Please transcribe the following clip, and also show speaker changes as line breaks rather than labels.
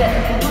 Cause